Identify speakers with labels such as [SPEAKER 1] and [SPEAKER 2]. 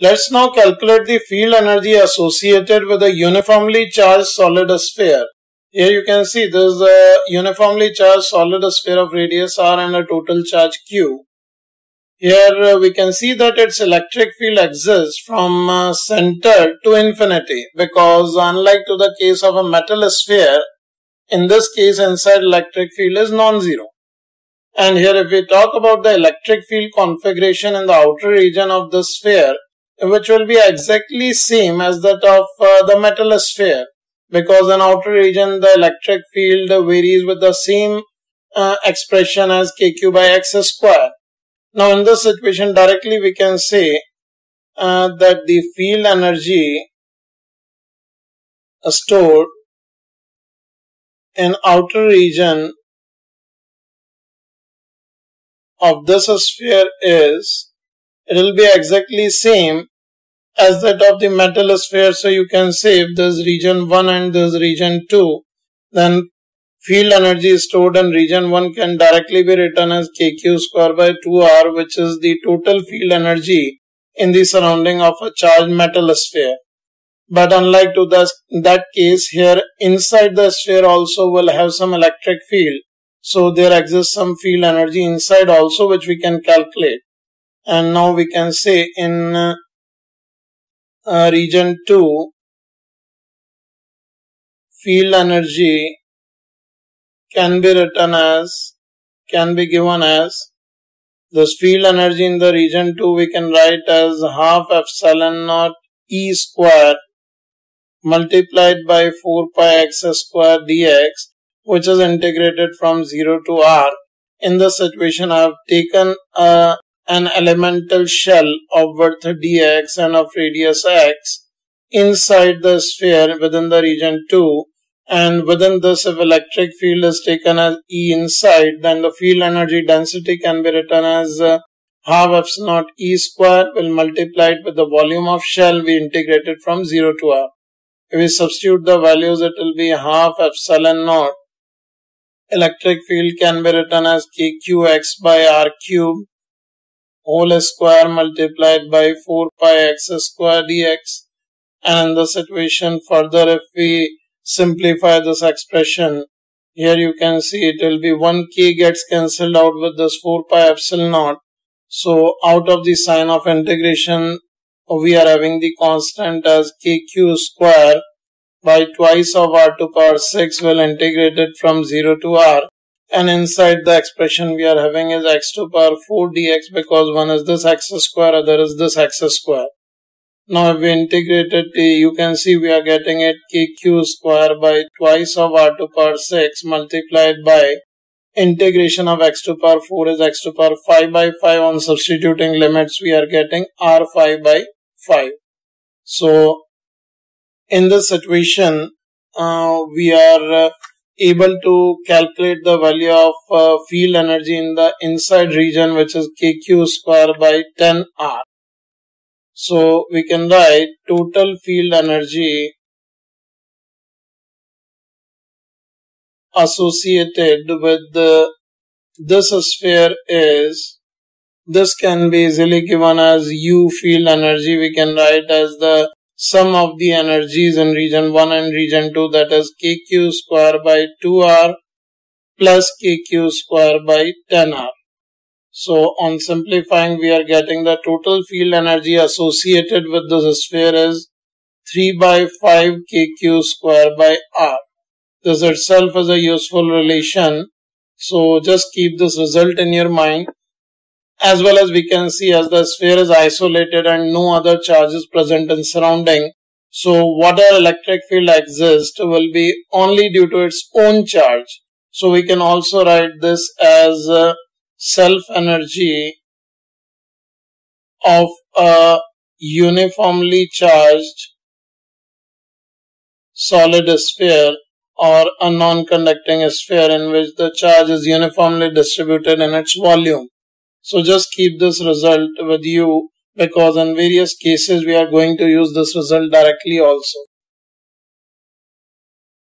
[SPEAKER 1] Let's now calculate the field energy associated with a uniformly charged solid sphere. Here you can see there is a uniformly charged solid sphere of radius r and a total charge q. Here uh, we can see that its electric field exists from uh, center to infinity because unlike to the case of a metal sphere, in this case inside electric field is non-zero. And here if we talk about the electric field configuration in the outer region of the sphere, which will be exactly same as that of uh, the metal sphere because in outer region the electric field varies with the same uh, expression as kq by x square. Now in this situation directly we can say uh, that the field energy stored in outer region of this sphere is it will be exactly same as that of the metal sphere. So you can say if there's region 1 and there's region 2, then field energy stored in region 1 can directly be written as kq square by 2r which is the total field energy in the surrounding of a charged metal sphere. But unlike to this, that case here inside the sphere also will have some electric field. So there exists some field energy inside also which we can calculate and now we can say in uh, uh, region 2 field energy can be written as can be given as this field energy in the region 2 we can write as half epsilon naught E square multiplied by 4 pi x square dx which is integrated from 0 to r. In this situation I have taken a an elemental shell of width dx and of radius x inside the sphere within the region 2 and within this if electric field is taken as E inside then the field energy density can be written as uh, half epsilon naught E square will multiply it with the volume of shell we integrated from 0 to r. If we substitute the values it will be half epsilon naught electric field can be written as kqx by r cube whole square multiplied by 4 pi x square dx. And in the situation further if we simplify this expression here you can see it will be 1 k gets cancelled out with this 4 pi epsilon naught. So out of the sign of integration we are having the constant as kq square by twice of r to power 6 will integrate it from 0 to r and inside the expression we are having is x to power 4 dx because one is this x square other is this x square. Now if we integrate it you can see we are getting it kq square by twice of r to power 6 multiplied by integration of x to power 4 is x to power 5 by 5 on substituting limits we are getting r5 by 5 so in this situation uh, we are uh, able to calculate the value of uh, field energy in the inside region which is kq square by 10r. So we can write total field energy associated with the, this sphere is this can be easily given as u field energy we can write as the sum of the energies in region 1 and region 2 that is kq square by 2r plus kq square by 10r. So on simplifying we are getting the total field energy associated with this sphere is 3 by 5 kq square by r. This itself is a useful relation. So just keep this result in your mind as well as we can see as the sphere is isolated and no other charge is present in surrounding. So whatever electric field exists will be only due to its own charge. So we can also write this as self energy of a uniformly charged solid sphere or a non-conducting sphere in which the charge is uniformly distributed in its volume. So just keep this result with you because in various cases we are going to use this result directly also.